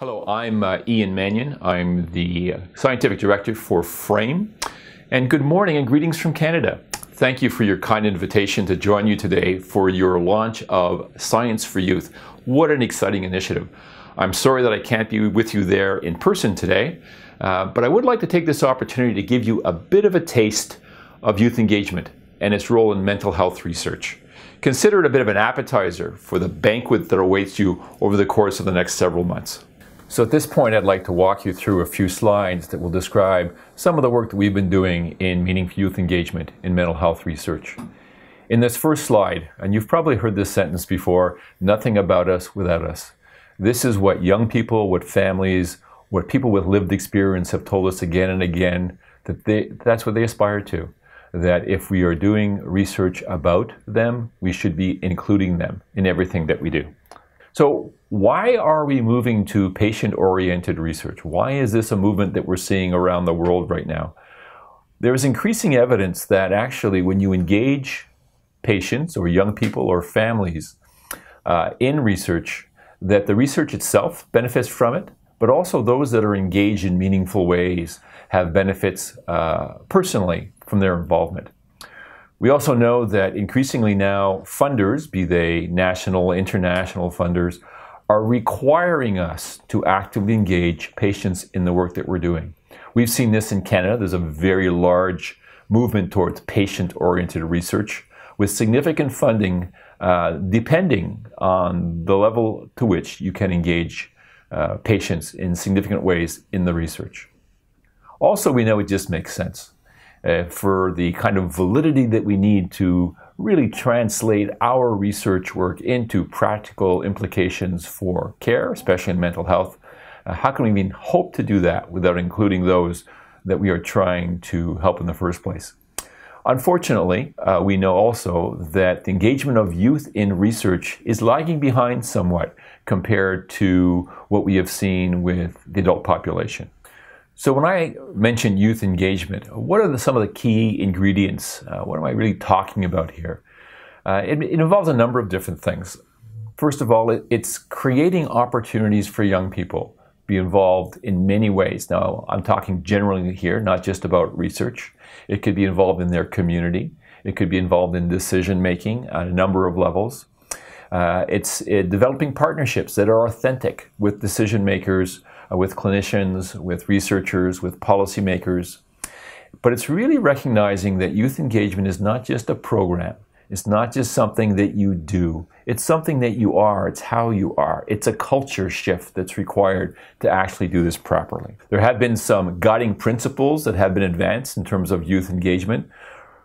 Hello, I'm uh, Ian Manion. I'm the scientific director for Frayme. And good morning and greetings from Canada. Thank you for your kind invitation to join you today for your launch of Science for Youth. What an exciting initiative. I'm sorry that I can't be with you there in person today, uh, but I would like to take this opportunity to give you a bit of a taste of youth engagement and its role in mental health research. Consider it a bit of an appetizer for the banquet that awaits you over the course of the next several months. So at this point, I'd like to walk you through a few slides that will describe some of the work that we've been doing in meaningful youth engagement in mental health research. In this first slide, and you've probably heard this sentence before, nothing about us without us. This is what young people, what families, what people with lived experience have told us again and again that they, that's what they aspire to. That if we are doing research about them, we should be including them in everything that we do. So, why are we moving to patient oriented research? Why is this a movement that we're seeing around the world right now? There's increasing evidence that actually, when you engage patients or young people or families uh, in research, that the research itself benefits from it, but also those that are engaged in meaningful ways have benefits uh, personally from their involvement. We also know that increasingly now funders, be they national, international funders, are requiring us to actively engage patients in the work that we're doing. We've seen this in Canada. There's a very large movement towards patient oriented research with significant funding uh, depending on the level to which you can engage uh, patients in significant ways in the research. Also, we know it just makes sense uh, for the kind of validity that we need to really translate our research work into practical implications for care, especially in mental health. Uh, how can we even hope to do that without including those that we are trying to help in the first place? Unfortunately, uh, we know also that the engagement of youth in research is lagging behind somewhat compared to what we have seen with the adult population. So when I mention youth engagement, what are the, some of the key ingredients? Uh, what am I really talking about here? Uh, it, it, involves a number of different things. First of all, it, it's creating opportunities for young people to be involved in many ways. Now, I'm talking generally here, not just about research. It could be involved in their community. It could be involved in decision making at a number of levels. Uh, it's it, developing partnerships that are authentic with decision makers uh, with clinicians, with researchers, with policymakers. But it's really recognizing that youth engagement is not just a program. It's not just something that you do. It's something that you are. It's how you are. It's a culture shift that's required to actually do this properly. There have been some guiding principles that have been advanced in terms of youth engagement.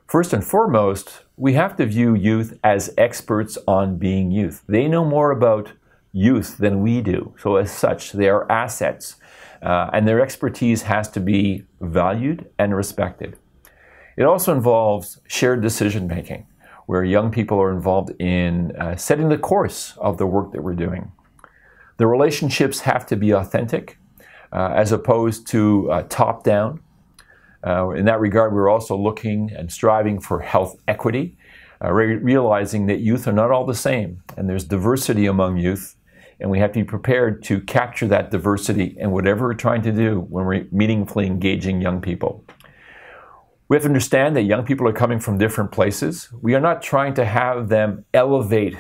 First and foremost, we have to view youth as experts on being youth. They know more about youth than we do. So, as such, they are assets, uh, and their expertise has to be valued and respected. It also involves shared decision making, where young people are involved in uh, setting the course of the work that we're doing. The relationships have to be authentic, uh, as opposed to uh, top down. Uh, in that regard, we're also looking and striving for health equity. Uh, re- realizing that youth are not all the same, and there's diversity among youth, and we have to be prepared to capture that diversity in whatever we're trying to do when we're meaningfully engaging young people. We have to understand that young people are coming from different places. We are not trying to have them elevate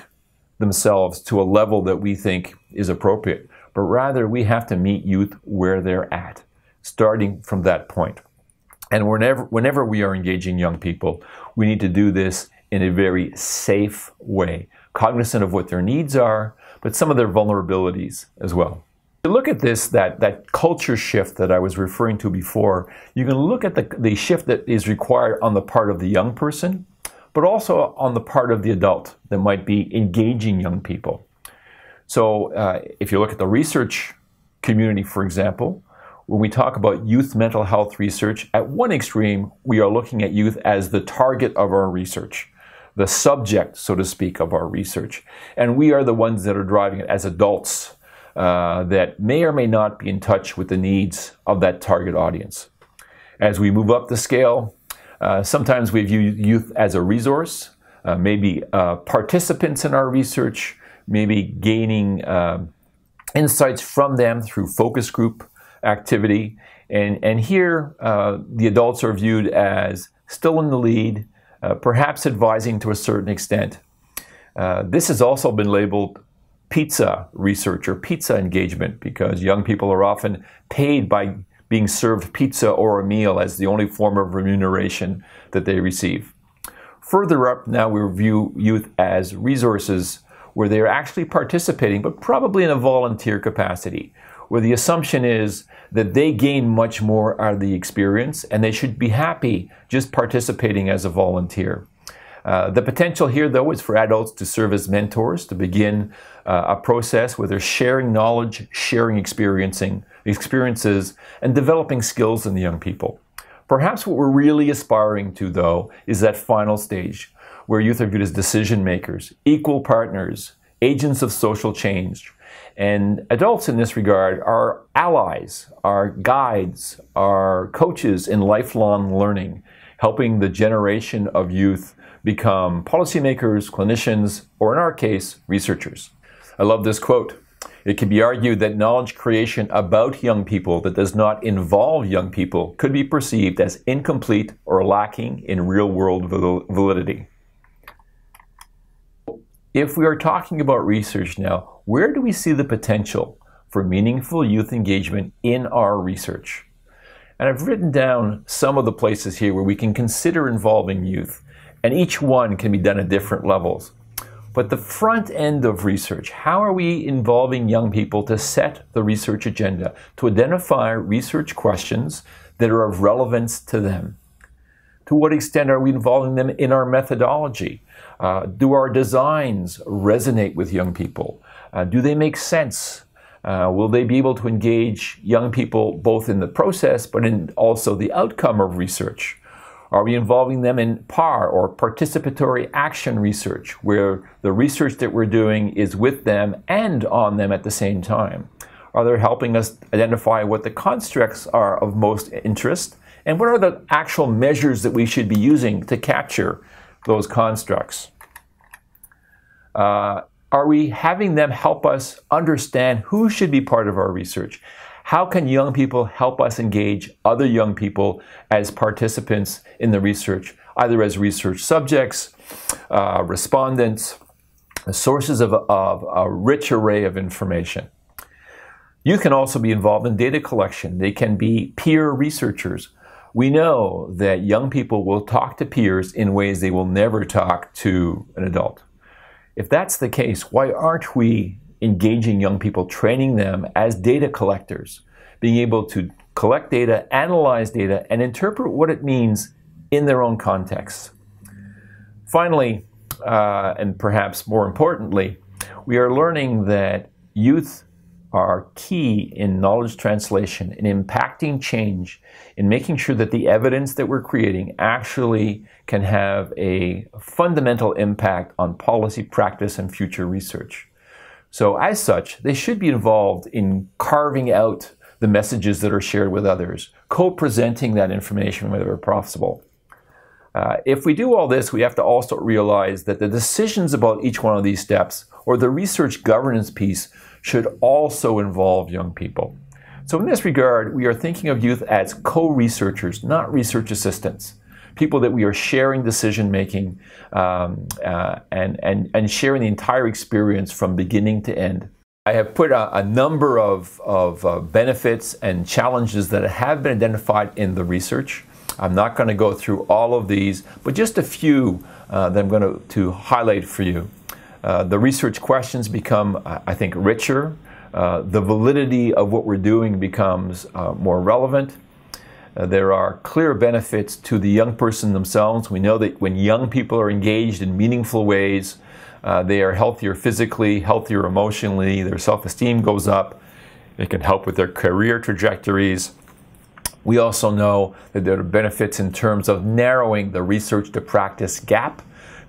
themselves to a level that we think is appropriate, but rather we have to meet youth where they're at, starting from that point. And whenever, whenever we are engaging young people, we need to do this in a very safe way, cognizant of what their needs are, but some of their vulnerabilities as well. To look at this, that, that culture shift that I was referring to before, you can look at the, the shift that is required on the part of the young person, but also on the part of the adult that might be engaging young people. So uh, if you look at the research community, for example, when we talk about youth mental health research, at one extreme, we are looking at youth as the target of our research the subject, so to speak, of our research. And we are the ones that are driving it as adults uh, that may or may not be in touch with the needs of that target audience. As we move up the scale, uh, sometimes we view youth as a resource, uh, maybe uh, participants in our research, maybe gaining uh, insights from them through focus group activity. And, and here, uh, the adults are viewed as still in the lead, perhaps advising to a certain extent. Uh, this has also been labeled pizza research or pizza engagement because young people are often paid by being served pizza or a meal as the only form of remuneration that they receive. Further up, now we view youth as resources where they're actually participating, but probably in a volunteer capacity, where the assumption is that they gain much more out of the experience and they should be happy just participating as a volunteer. Uh, the potential here, though, is for adults to serve as mentors, to begin uh, a process where they're sharing knowledge, sharing experiencing experiences, and developing skills in the young people. Perhaps what we're really aspiring to, though, is that final stage where youth are viewed as decision makers, equal partners, agents of social change. And adults in this regard are allies, are guides, are coaches in lifelong learning, helping the generation of youth become policymakers, clinicians, or in our case, researchers. I love this quote. It can be argued that knowledge creation about young people that does not involve young people could be perceived as incomplete or lacking in real world validity. If we are talking about research now, where do we see the potential for meaningful youth engagement in our research? And I've written down some of the places here where we can consider involving youth and each one can be done at different levels. But the front end of research, how are we involving young people to set the research agenda, to identify research questions that are of relevance to them? To what extent are we involving them in our methodology? Uh, do our designs resonate with young people? Uh, do they make sense? Uh, will they be able to engage young people both in the process but in also the outcome of research? Are we involving them in PAR or participatory action research, where the research that we're doing is with them and on them at the same time? Are they helping us identify what the constructs are of most interest? And what are the actual measures that we should be using to capture those constructs? Uh, are we having them help us understand who should be part of our research? How can young people help us engage other young people as participants in the research, either as research subjects, uh, respondents, sources of, of a rich array of information? You can also be involved in data collection. They can be peer researchers. We know that young people will talk to peers in ways they will never talk to an adult. If that's the case, why aren't we engaging young people, training them as data collectors, being able to collect data, analyze data, and interpret what it means in their own context. Finally, uh, and perhaps more importantly, we are learning that youth are key in knowledge translation, in impacting change, in making sure that the evidence that we're creating actually can have a fundamental impact on policy, practice, and future research. So, as such, they should be involved in carving out the messages that are shared with others, co presenting that information whenever possible. Uh, if we do all this, we have to also realize that the decisions about each one of these steps, or the research governance piece, should also involve young people. So, in this regard, we are thinking of youth as co researchers, not research assistants people that we are sharing decision making um, uh, and, and, and sharing the entire experience from beginning to end. I have put a, a number of, of uh, benefits and challenges that have been identified in the research. I'm not going to go through all of these, but just a few uh, that I'm going to, to highlight for you. Uh, the research questions become, I think, richer. Uh, the validity of what we're doing becomes uh, more relevant. Uh, there are clear benefits to the young person themselves. We know that when young people are engaged in meaningful ways, uh, they are healthier physically, healthier emotionally, their self esteem goes up. It can help with their career trajectories. We also know that there are benefits in terms of narrowing the research to practice gap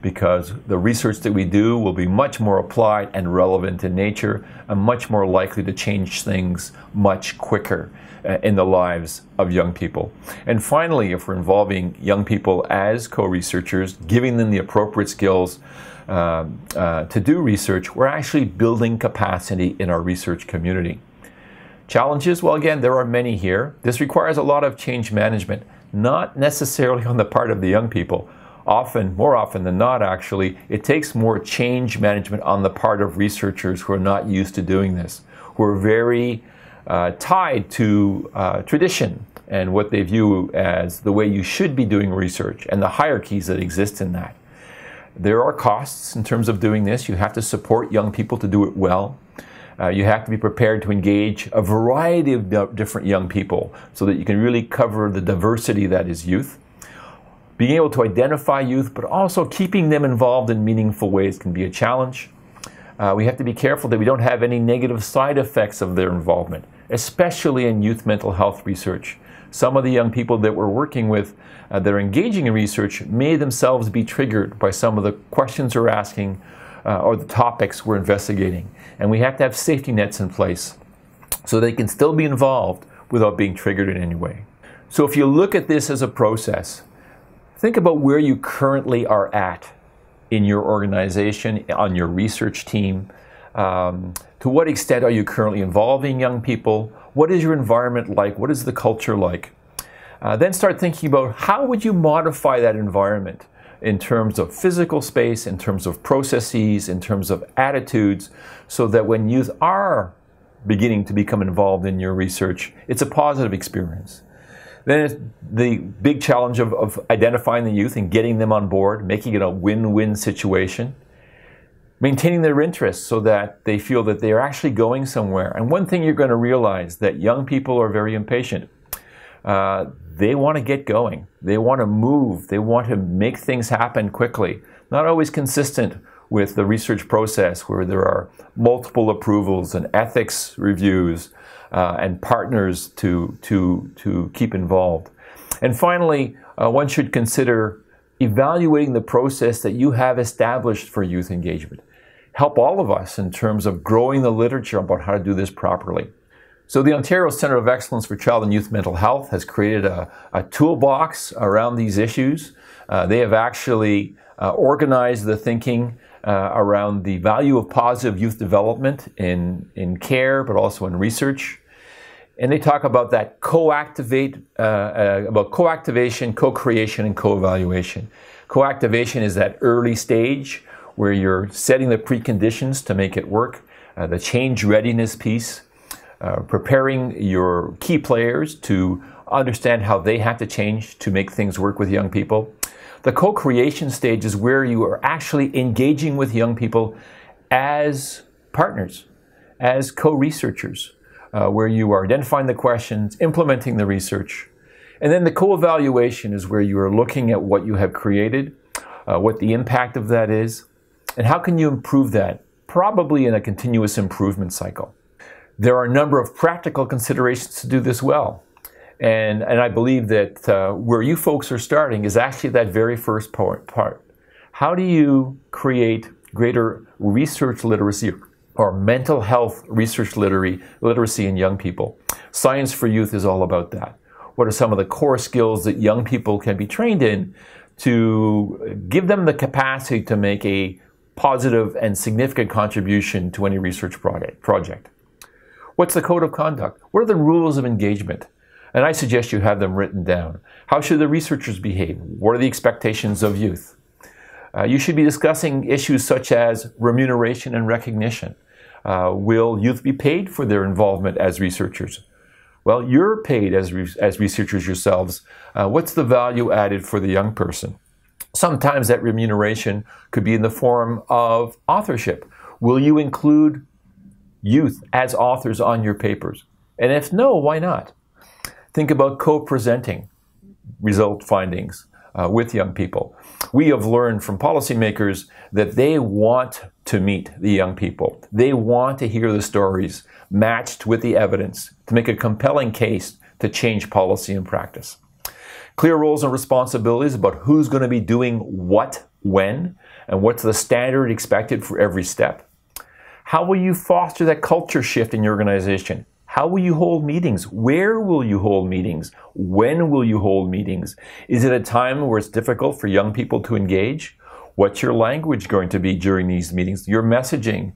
because the research that we do will be much more applied and relevant in nature and much more likely to change things much quicker uh, in the lives of young people. And finally, if we're involving young people as co researchers, giving them the appropriate skills, um, uh, to do research, we're actually building capacity in our research community. Challenges? Well, again, there are many here. This requires a lot of change management, not necessarily on the part of the young people. Often, more often than not, actually, it takes more change management on the part of researchers who are not used to doing this, who are very uh, tied to uh, tradition and what they view as the way you should be doing research and the hierarchies that exist in that. There are costs in terms of doing this. You have to support young people to do it well. Uh, you have to be prepared to engage a variety of different young people so that you can really cover the diversity that is youth. Being able to identify youth, but also keeping them involved in meaningful ways can be a challenge. Uh, we have to be careful that we don't have any negative side effects of their involvement, especially in youth mental health research. Some of the young people that we're working with uh, that are engaging in research may themselves be triggered by some of the questions we're asking uh, or the topics we're investigating. And we have to have safety nets in place so they can still be involved without being triggered in any way. So if you look at this as a process, think about where you currently are at in your organization, on your research team. Um, to what extent are you currently involving young people? What is your environment like? What is the culture like? Uh, then start thinking about how would you modify that environment in terms of physical space, in terms of processes, in terms of attitudes, so that when youth are beginning to become involved in your research, it's a positive experience. Then it's the big challenge of, of identifying the youth and getting them on board, making it a win win situation, maintaining their interests so that they feel that they are actually going somewhere. And one thing you're going to realize that young people are very impatient. Uh, they want to get going. They want to move. They want to make things happen quickly. Not always consistent with the research process where there are multiple approvals and ethics reviews uh, and partners to, to, to keep involved. And finally, uh, one should consider evaluating the process that you have established for youth engagement. Help all of us in terms of growing the literature about how to do this properly. So the Ontario Centre of Excellence for Child and Youth Mental Health has created a, a toolbox around these issues. Uh, they have actually uh, organized the thinking uh, around the value of positive youth development in, in care, but also in research. And they talk about that co-activate, uh, uh, about co-activation, co-creation, and co-evaluation. Co-activation is that early stage where you're setting the preconditions to make it work. Uh, the change readiness piece uh, preparing your key players to understand how they have to change to make things work with young people. The co creation stage is where you are actually engaging with young people as partners, as co researchers, uh, where you are identifying the questions, implementing the research. And then the co evaluation is where you are looking at what you have created, uh, what the impact of that is, and how can you improve that, probably in a continuous improvement cycle. There are a number of practical considerations to do this well. And, and I believe that uh, where you folks are starting is actually that very first part, part. How do you create greater research literacy or mental health research literacy in young people? Science for Youth is all about that. What are some of the core skills that young people can be trained in to give them the capacity to make a positive and significant contribution to any research project? What's the code of conduct? What are the rules of engagement? And I suggest you have them written down. How should the researchers behave? What are the expectations of youth? Uh, you should be discussing issues such as remuneration and recognition. Uh, will youth be paid for their involvement as researchers? Well, you're paid as, re as researchers yourselves. Uh, what's the value added for the young person? Sometimes that remuneration could be in the form of authorship. Will you include youth as authors on your papers? And if no, why not? Think about co-presenting result findings uh, with young people. We have learned from policymakers that they want to meet the young people. They want to hear the stories matched with the evidence to make a compelling case to change policy and practice. Clear roles and responsibilities about who's going to be doing what, when, and what's the standard expected for every step. How will you foster that culture shift in your organization? How will you hold meetings? Where will you hold meetings? When will you hold meetings? Is it a time where it's difficult for young people to engage? What's your language going to be during these meetings? Your messaging.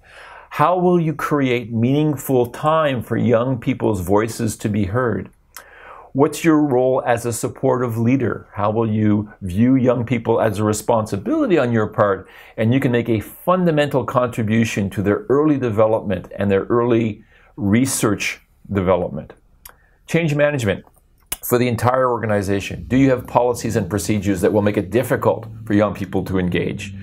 How will you create meaningful time for young people's voices to be heard? What's your role as a supportive leader? How will you view young people as a responsibility on your part? And you can make a fundamental contribution to their early development and their early research development. Change management for the entire organization. Do you have policies and procedures that will make it difficult for young people to engage?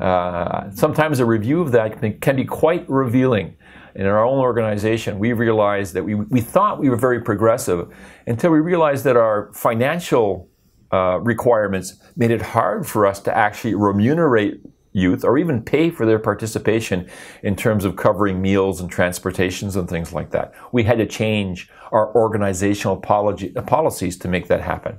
Uh, sometimes a review of that can, be quite revealing in our own organization, we realized that we, we thought we were very progressive until we realized that our financial uh, requirements made it hard for us to actually remunerate youth or even pay for their participation in terms of covering meals and transportations and things like that. We had to change our organizational policies to make that happen.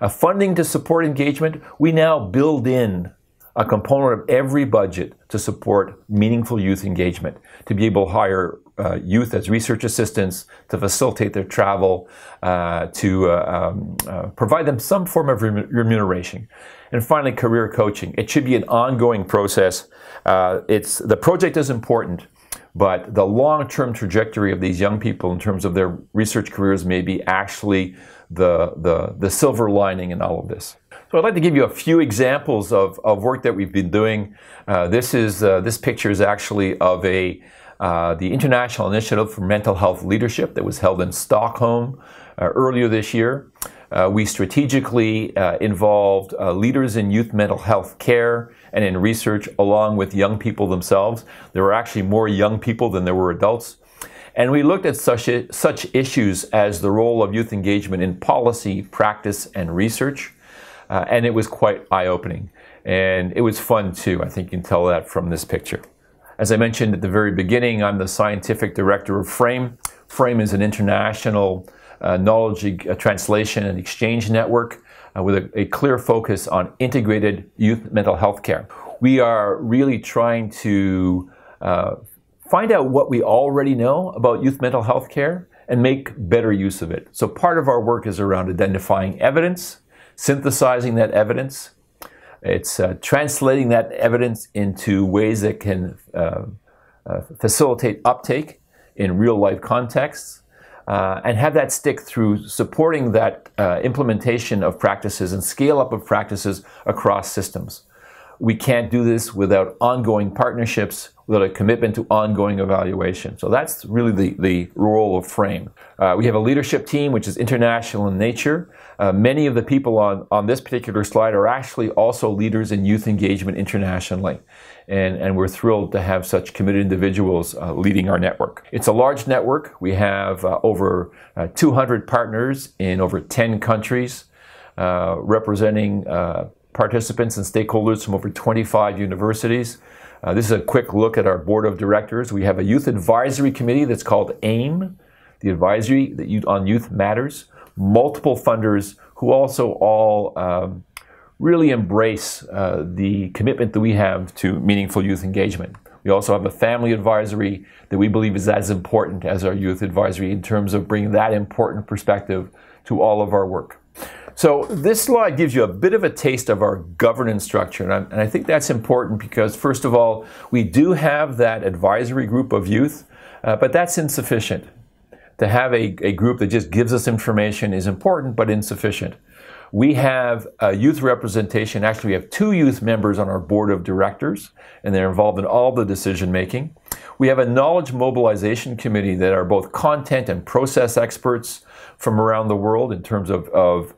Uh, funding to support engagement, we now build in a component of every budget to support meaningful youth engagement, to be able to hire uh, youth as research assistants, to facilitate their travel, uh, to uh, um, uh, provide them some form of remuneration. And finally, career coaching. It should be an ongoing process. Uh, it's, the project is important, but the long-term trajectory of these young people in terms of their research careers may be actually the, the, the silver lining in all of this. So I'd like to give you a few examples of, of work that we've been doing. Uh, this is uh, this picture is actually of a uh, the International Initiative for Mental Health Leadership that was held in Stockholm uh, earlier this year. Uh, we strategically uh, involved leaders in youth mental health care and in research along with young people themselves. There were actually more young people than there were adults. And we looked at such, such issues as the role of youth engagement in policy, practice, and research. Uh, and it was quite eye opening. And it was fun too. I think you can tell that from this picture. As I mentioned at the very beginning, I'm the scientific director of Frayme. Frayme is an international uh, knowledge uh, translation and exchange network uh, with a, a, clear focus on integrated youth mental health care. We are really trying to uh, find out what we already know about youth mental health care and make better use of it. So part of our work is around identifying evidence, synthesizing that evidence. It's uh, translating that evidence into ways that can uh, uh, facilitate uptake in real life contexts uh, and have that stick through supporting that uh, implementation of practices and scale up of practices across systems. We can't do this without ongoing partnerships without a commitment to ongoing evaluation. So that's really the, the role of Frayme. Uh, we have a leadership team which is international in nature. Uh, many of the people on, on this particular slide are actually also leaders in youth engagement internationally. And, and we're thrilled to have such committed individuals uh, leading our network. It's a large network. We have uh, over uh, 200 partners in over 10 countries, uh, representing participants and stakeholders from over 25 universities. Uh, this is a quick look at our board of directors. We have a youth advisory committee that's called AIM, the advisory that you on youth matters. Multiple funders who also all um, really embrace uh, the commitment that we have to meaningful youth engagement. We also have a family advisory that we believe is as important as our youth advisory in terms of bringing that important perspective to all of our work. So this slide gives you a bit of a taste of our governance structure, and I, and I, think that's important because, first of all, we do have that advisory group of youth, uh, but that's insufficient. To have a, a group that just gives us information is important, but insufficient. We have a youth representation. Actually, we have two youth members on our board of directors, and they're involved in all the decision making. We have a knowledge mobilization committee that are both content and process experts from around the world in terms of, of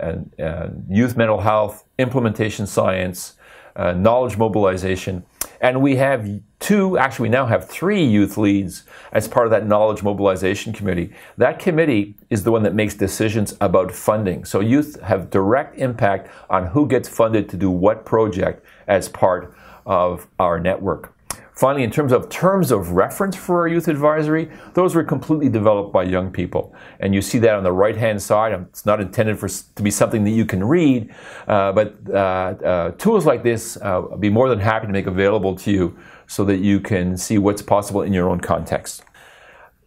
and, and youth mental health, implementation science, uh, knowledge mobilization. And we have two, actually, we now have three youth leads as part of that knowledge mobilization committee. That committee is the one that makes decisions about funding. So youth have direct impact on who gets funded to do what project as part of our network. Finally, in terms of terms of reference for our youth advisory, those were completely developed by young people. And you see that on the right hand side. It's not intended for to be something that you can read, uh, but uh, uh, tools like this, uh, I'll be more than happy to make available to you so that you can see what's possible in your own context.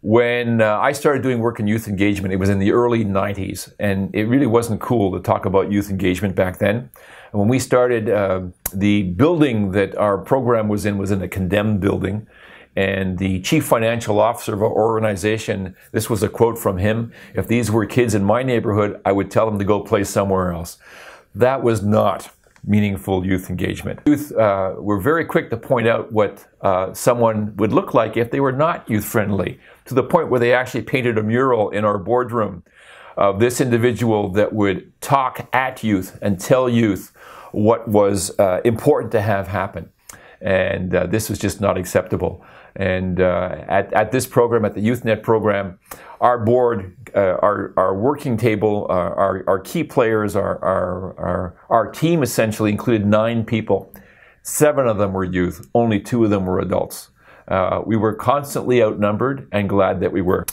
When uh, I started doing work in youth engagement, it was in the early 90s, and it really wasn't cool to talk about youth engagement back then. And when we started, uh, the building that our program was in was in a condemned building. And the chief financial officer of our organization, this was a quote from him if these were kids in my neighborhood, I would tell them to go play somewhere else. That was not meaningful youth engagement. Youth uh, were very quick to point out what uh, someone would look like if they were not youth friendly, to the point where they actually painted a mural in our boardroom of this individual that would talk at youth and tell youth what was uh, important to have happen. And uh, this was just not acceptable. And uh, at, at this program, at the YouthNet program, our board, uh, our, our working table, uh, our, our key players, our, our, our, our team essentially included nine people. Seven of them were youth, only two of them were adults. Uh, we were constantly outnumbered and glad that we were.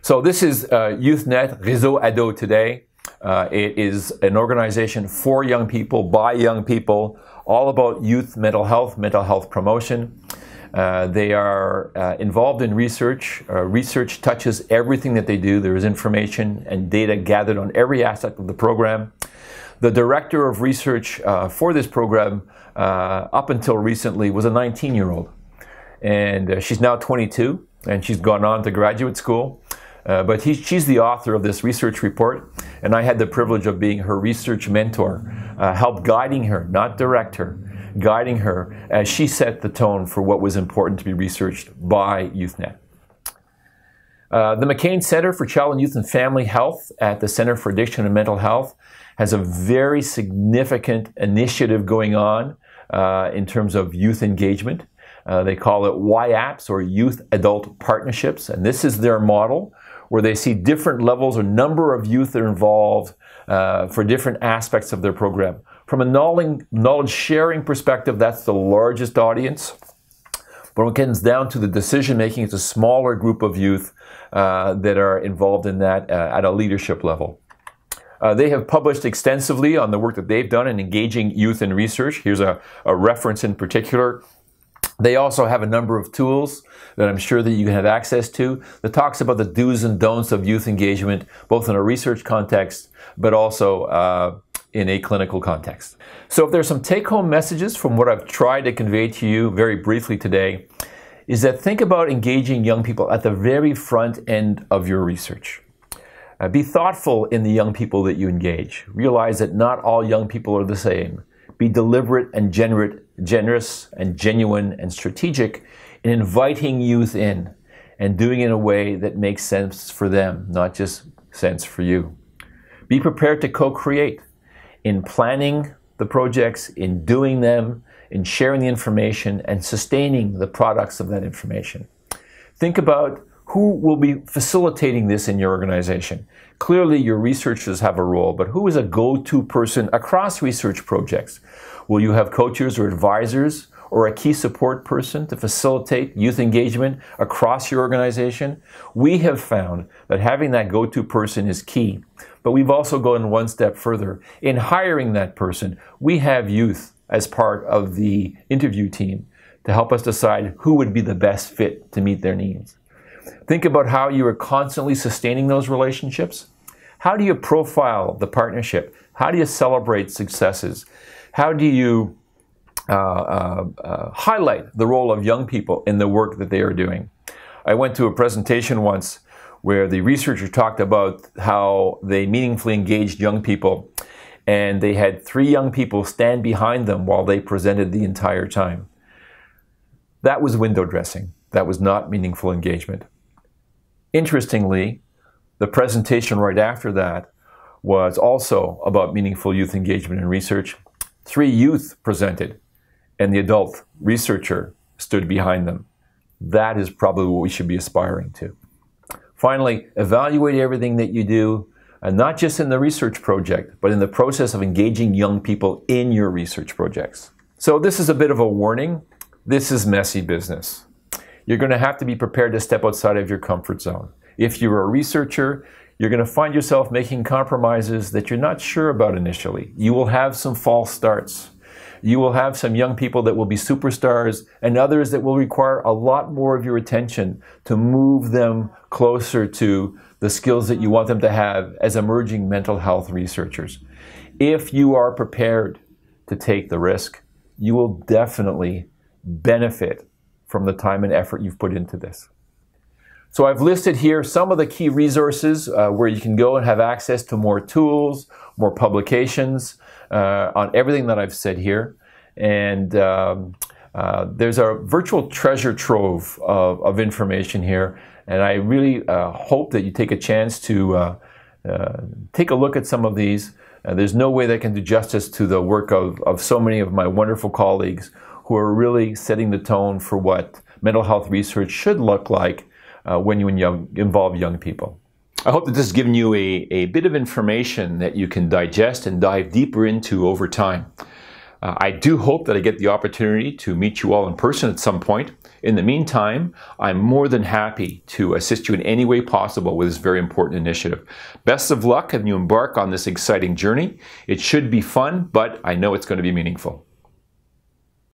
So this is uh, YouthNet Réseau Ado today. Uh, it is an organization for young people, by young people, all about youth mental health, mental health promotion. Uh, they are uh, involved in research. Uh, research touches everything that they do. There is information and data gathered on every aspect of the program. The director of research uh, for this program, uh, up until recently, was a 19 year old. And she's now 22, and she's gone on to graduate school. Uh, but he, she's the author of this research report, and I had the privilege of being her research mentor, uh, help guiding her, not direct her, guiding her as she set the tone for what was important to be researched by YouthNet. Uh, the McCain Center for Child and Youth and Family Health at the Center for Addiction and Mental Health has a very significant initiative going on uh, in terms of youth engagement. Uh, they call it YAPS or Youth Adult Partnerships, and this is their model where they see different levels or number of youth that are involved uh, for different aspects of their program. From a knowledge sharing perspective, that's the largest audience. But when it comes down to the decision making, it's a smaller group of youth uh, that are involved in that uh, at a leadership level. Uh, they have published extensively on the work that they've done in engaging youth in research. Here's a, a reference in particular. They also have a number of tools that I'm sure that you can have access to that talks about the do's and don'ts of youth engagement, both in a research context, but also uh, in a clinical context. So, if there's some take home messages from what I've tried to convey to you very briefly today, is that think about engaging young people at the very front end of your research. Uh, be thoughtful in the young people that you engage. Realize that not all young people are the same. Be deliberate and generous and genuine and strategic in inviting youth in and doing it in a way that makes sense for them, not just sense for you. Be prepared to co create in planning the projects, in doing them, in sharing the information, and sustaining the products of that information. Think about who will be facilitating this in your organization. Clearly, your researchers have a role, but who is a go to person across research projects? Will you have coaches or advisors or a key support person to facilitate youth engagement across your organization? We have found that having that go to person is key. But we've also gone one step further. In hiring that person, we have youth as part of the interview team to help us decide who would be the best fit to meet their needs. Think about how you are constantly sustaining those relationships. How do you profile the partnership? How do you celebrate successes? How do you uh, uh, uh, highlight the role of young people in the work that they are doing? I went to a presentation once where the researcher talked about how they meaningfully engaged young people and they had three young people stand behind them while they presented the entire time. That was window dressing. That was not meaningful engagement. Interestingly, the presentation right after that was also about meaningful youth engagement and research. Three youth presented, and the adult researcher stood behind them. That is probably what we should be aspiring to. Finally, evaluate everything that you do, and not just in the research project, but in the process of engaging young people in your research projects. So, this is a bit of a warning. This is messy business. You're going to have to be prepared to step outside of your comfort zone. If you're a researcher, you're going to find yourself making compromises that you're not sure about initially. You will have some false starts. You will have some young people that will be superstars and others that will require a lot more of your attention to move them closer to the skills that you want them to have as emerging mental health researchers. If you are prepared to take the risk, you will definitely benefit from the time and effort you've put into this. So I've listed here some of the key resources uh, where you can go and have access to more tools, more publications uh, on everything that I've said here. And um, uh, there's a virtual treasure trove of, of, information here. And I really uh, hope that you take a chance to uh, uh, take a look at some of these. there's no way that can do justice to the work of, of so many of my wonderful colleagues who are really setting the tone for what mental health research should look like uh, when you involve young people. I hope that this has given you a, a bit of information that you can digest and dive deeper into over time. Uh, I do hope that I get the opportunity to meet you all in person at some point. In the meantime, I'm more than happy to assist you in any way possible with this very important initiative. Best of luck as you embark on this exciting journey. It should be fun, but I know it's going to be meaningful.